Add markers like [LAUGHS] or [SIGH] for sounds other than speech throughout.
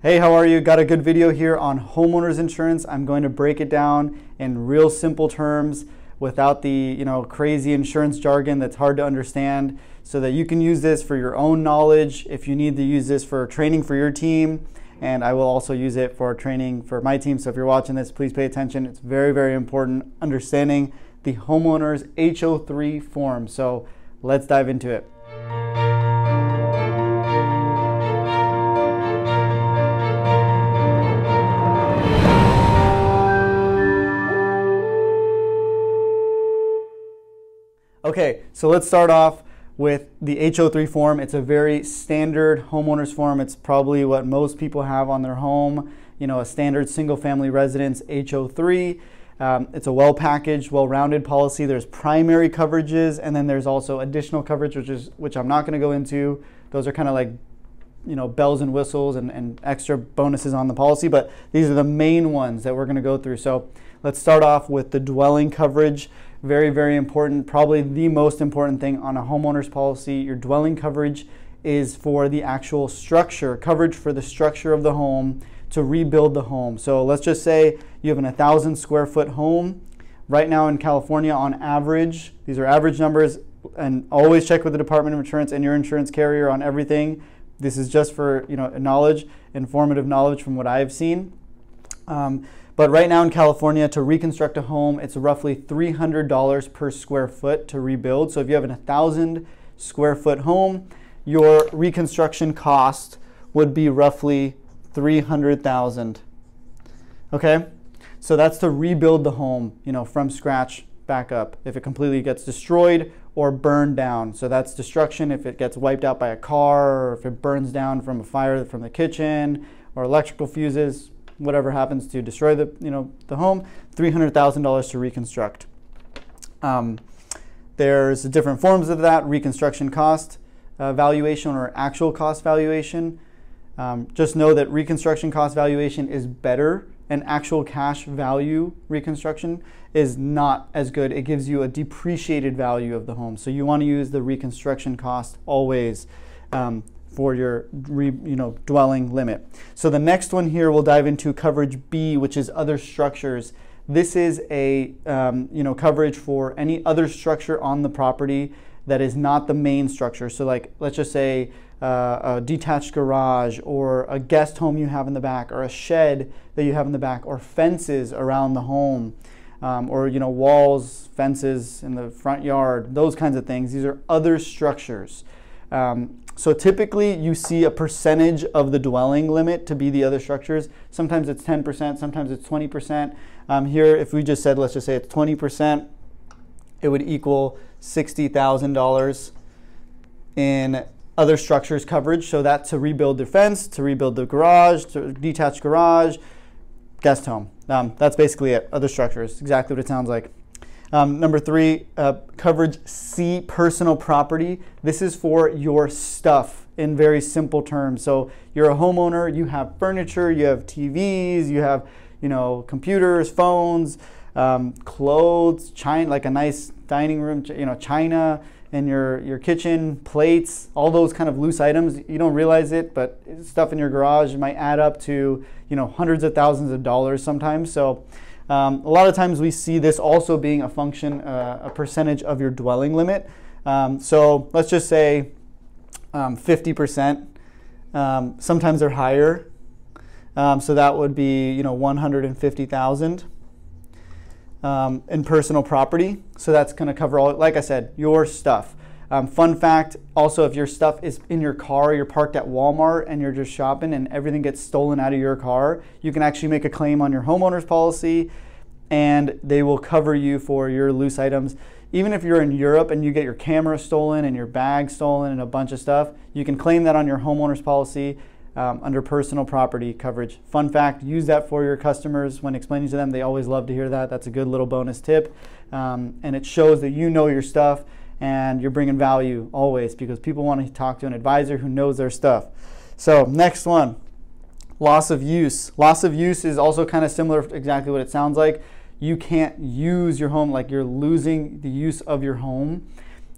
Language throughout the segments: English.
Hey, how are you? Got a good video here on homeowners insurance. I'm going to break it down in real simple terms without the, you know, crazy insurance jargon that's hard to understand so that you can use this for your own knowledge if you need to use this for training for your team and I will also use it for training for my team. So if you're watching this, please pay attention. It's very, very important understanding the homeowners HO3 form. So let's dive into it. So let's start off with the HO3 form. It's a very standard homeowners form. It's probably what most people have on their home, you know, a standard single family residence HO3. Um, it's a well packaged, well rounded policy. There's primary coverages and then there's also additional coverage, which is which I'm not going to go into. Those are kind of like you know bells and whistles and, and extra bonuses on the policy, but these are the main ones that we're going to go through. So let's start off with the dwelling coverage. Very, very important. Probably the most important thing on a homeowner's policy. Your dwelling coverage is for the actual structure, coverage for the structure of the home to rebuild the home. So let's just say you have an 1,000 square foot home. Right now in California, on average, these are average numbers, and always check with the Department of Insurance and your insurance carrier on everything. This is just for you know knowledge, informative knowledge from what I've seen. Um, but right now in California, to reconstruct a home, it's roughly $300 per square foot to rebuild. So if you have a 1,000 square foot home, your reconstruction cost would be roughly 300,000. Okay? So that's to rebuild the home, you know, from scratch back up if it completely gets destroyed or burned down. So that's destruction if it gets wiped out by a car or if it burns down from a fire from the kitchen or electrical fuses, whatever happens to destroy the you know the home, three hundred thousand dollars to reconstruct. Um, there's different forms of that reconstruction cost uh, valuation or actual cost valuation. Um, just know that reconstruction cost valuation is better and actual cash value reconstruction is not as good. It gives you a depreciated value of the home. So you want to use the reconstruction cost always. Um, for your you know dwelling limit. So the next one here we'll dive into coverage B, which is other structures. This is a um, you know coverage for any other structure on the property that is not the main structure. So like let's just say uh, a detached garage or a guest home you have in the back or a shed that you have in the back or fences around the home. Um, or you know walls, fences in the front yard, those kinds of things. These are other structures. Um, so typically you see a percentage of the dwelling limit to be the other structures. Sometimes it's 10%, sometimes it's 20%. Um, here, if we just said, let's just say it's 20%, it would equal $60,000 in other structures coverage. So that's to rebuild the fence, to rebuild the garage, to detached garage, guest home. Um, that's basically it. Other structures, exactly what it sounds like. Um, number three, uh, coverage C, personal property. This is for your stuff in very simple terms. So you're a homeowner, you have furniture, you have TVs, you have, you know, computers, phones, um, clothes, china, like a nice dining room, you know, china in your, your kitchen, plates, all those kind of loose items. You don't realize it, but stuff in your garage might add up to, you know, hundreds of thousands of dollars sometimes. So um, a lot of times we see this also being a function, uh, a percentage of your dwelling limit. Um, so let's just say um, 50%. Um, sometimes they're higher. Um, so that would be, you know, 150,000 um, in personal property. So that's going to cover all, like I said, your stuff. Um, fun fact also, if your stuff is in your car, you're parked at Walmart and you're just shopping and everything gets stolen out of your car, you can actually make a claim on your homeowner's policy and they will cover you for your loose items. Even if you're in Europe and you get your camera stolen and your bag stolen and a bunch of stuff, you can claim that on your homeowner's policy um, under personal property coverage. Fun fact, use that for your customers when explaining to them. They always love to hear that. That's a good little bonus tip. Um, and it shows that you know your stuff and you're bringing value always because people want to talk to an advisor who knows their stuff. So, next one loss of use. Loss of use is also kind of similar, to exactly what it sounds like. You can't use your home, like you're losing the use of your home.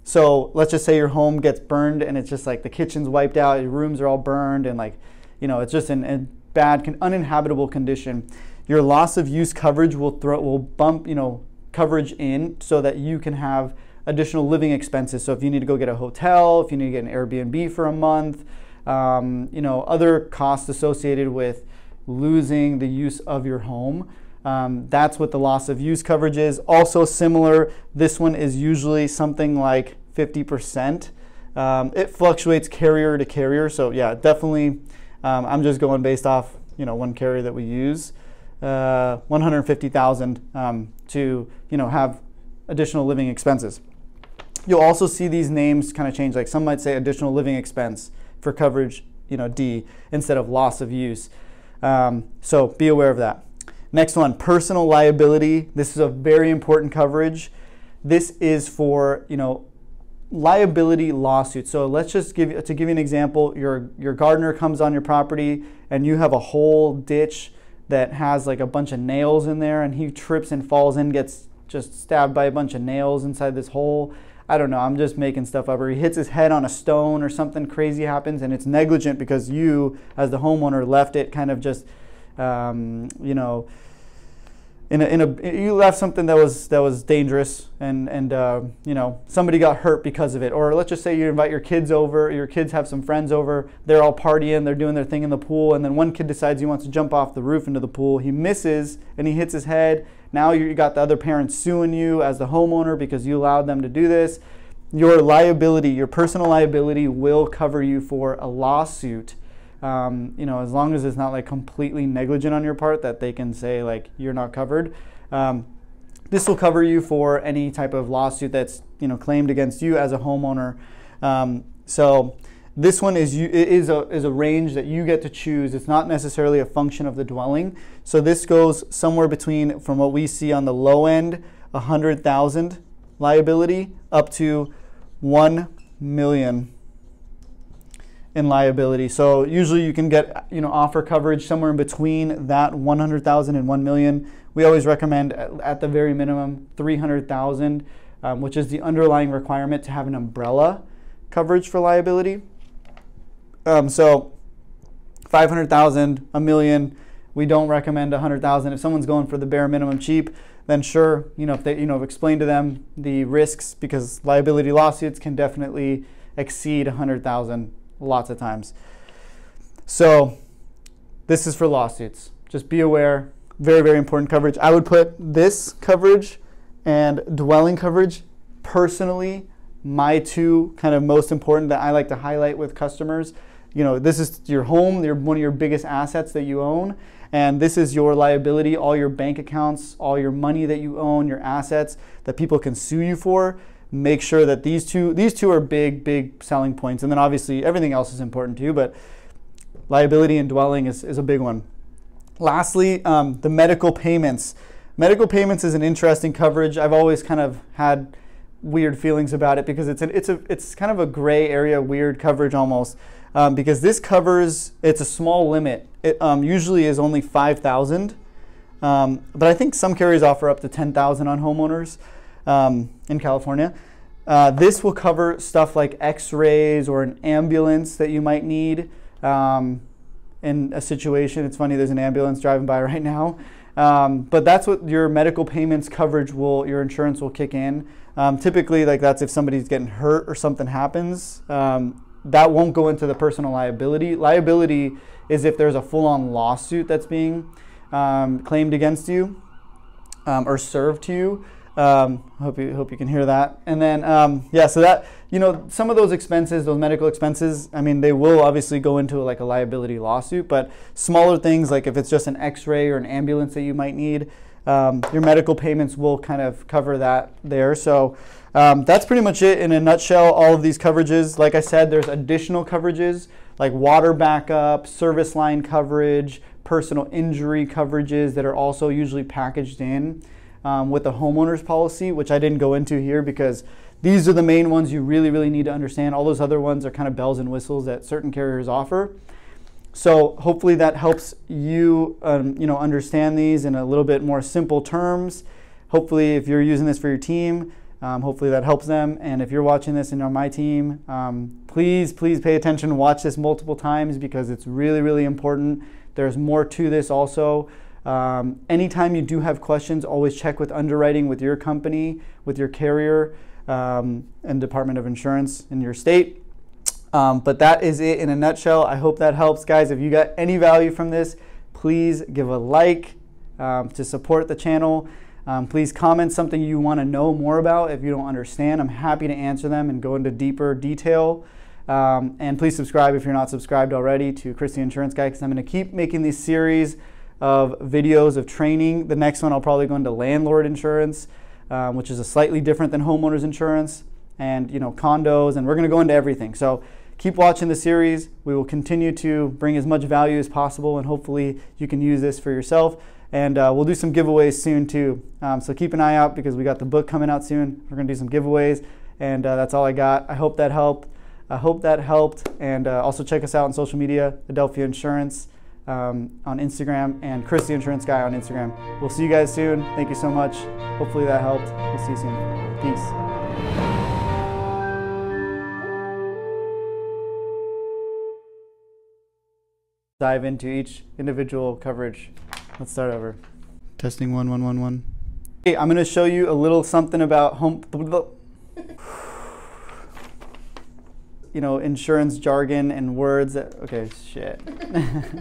So, let's just say your home gets burned and it's just like the kitchen's wiped out, your rooms are all burned, and like, you know, it's just in, in bad, uninhabitable condition, your loss of use coverage will throw will bump you know coverage in so that you can have additional living expenses. So if you need to go get a hotel, if you need to get an Airbnb for a month, um, you know other costs associated with losing the use of your home. Um, that's what the loss of use coverage is. Also similar, this one is usually something like 50%. Um, it fluctuates carrier to carrier, so yeah, definitely. Um, I'm just going based off you know one carrier that we use, uh, 150,000 um, to you know have additional living expenses. You'll also see these names kind of change. Like some might say additional living expense for coverage, you know D instead of loss of use. Um, so be aware of that. Next one, personal liability. This is a very important coverage. This is for you know liability lawsuits. So let's just give you, to give you an example, your, your gardener comes on your property and you have a whole ditch that has like a bunch of nails in there and he trips and falls in, gets just stabbed by a bunch of nails inside this hole. I don't know, I'm just making stuff up. Or he hits his head on a stone or something crazy happens and it's negligent because you, as the homeowner, left it kind of just, um, you know, in a, in a you left something that was that was dangerous and and uh, you know somebody got hurt because of it. Or let's just say you invite your kids over your kids have some friends over they're all partying they're doing their thing in the pool and then one kid decides he wants to jump off the roof into the pool. He misses and he hits his head. Now you got the other parents suing you as the homeowner because you allowed them to do this. Your liability your personal liability will cover you for a lawsuit um, you know, as long as it's not like completely negligent on your part that they can say like you're not covered. Um, this will cover you for any type of lawsuit that's you know claimed against you as a homeowner. Um, so this one is you, is a is a range that you get to choose. It's not necessarily a function of the dwelling. So this goes somewhere between from what we see on the low end, a hundred thousand liability, up to one million in liability. So usually you can get you know offer coverage somewhere in between that 100,000 and 1 million. We always recommend at, the very minimum 300,000, um, which is the underlying requirement to have an umbrella coverage for liability. Um, so 500,000, a million. We don't recommend 100,000. If someone's going for the bare minimum cheap, then sure, you know if they you know explain to them the risks because liability lawsuits can definitely exceed 100,000 lots of times. So this is for lawsuits. Just be aware. Very, very important coverage. I would put this coverage and dwelling coverage personally my two kind of most important that I like to highlight with customers. You know, this is your home, your, one of your biggest assets that you own, and this is your liability, all your bank accounts, all your money that you own, your assets that people can sue you for make sure that these two these two are big big selling points. And then obviously everything else is important too but liability and dwelling is, is a big one. Lastly um, the medical payments. Medical payments is an interesting coverage. I've always kind of had weird feelings about it because it's an, it's a it's kind of a gray area weird coverage almost um, because this covers it's a small limit. It um, usually is only 5000 um, but i think some carriers offer up to 10000 on homeowners um, in California. Uh, this will cover stuff like x-rays or an ambulance that you might need um, in a situation. It's funny, there's an ambulance driving by [LAUGHS] right now. Um, but that's what your medical payments coverage will, your insurance will kick in. Um, typically, like that's if somebody's getting hurt or something happens. Um, that won't go into the personal liability. Liability is if there's a full-on lawsuit that's being um, claimed against you um, or served to you. Um, hope you hope you can hear that. And then um, yeah, so that you know some of those expenses, those medical expenses, I mean they will obviously go into like a liability lawsuit, but smaller things like if it's just an X-ray or an ambulance that you might need, um, your medical payments will kind of cover that there. So um, that's pretty much it in a nutshell. All of these coverages, like I said, there's additional coverages like water backup, service line coverage, personal injury coverages that are also usually packaged in um, with the homeowner's policy, which I didn't go into here because these are the main ones you really, really need to understand. All those other ones are kind of bells and whistles that certain carriers offer. So hopefully that helps you, um, you know, understand these in a little bit more simple terms. Hopefully, if you're using this for your team, um, hopefully that helps them. And if you're watching this and you're on my team, um, please, please pay attention. Watch this multiple times because it's really, really important There's more to this also. Um, anytime you do have questions, always check with underwriting with your company, with your carrier, um, and Department of Insurance in your state. Um, but that is it in a nutshell. I hope that helps, guys. If you got any value from this, please give a like um, to support the channel. Um, please comment something you want to know more about if you don't understand. I'm happy to answer them and go into deeper detail. Um, and please subscribe if you're not subscribed already to Chris the Insurance Guy because I'm going to keep making these series of videos of training. The next one I'll probably go into landlord insurance, um, which is a slightly different than homeowners insurance, and you know condos, and we're going to go into everything. So keep watching the series. We will continue to bring as much value as possible, and hopefully you can use this for yourself. And uh, we'll do some giveaways soon too. Um, so keep an eye out because we got the book coming out soon. We're going to do some giveaways, and uh, that's all I got. I hope that helped. I hope that helped. And uh, also check us out on social media, Adelfia Insurance um, on Instagram and Chris the Insurance Guy on Instagram. We'll see you guys soon. Thank you so much. Hopefully that helped. We'll see you soon. Peace. Dive into each individual coverage. Let's start over. Testing one, one, one, one. Hey, I'm going to show you a little something about home. You know, insurance jargon and words. That, okay, shit. [LAUGHS]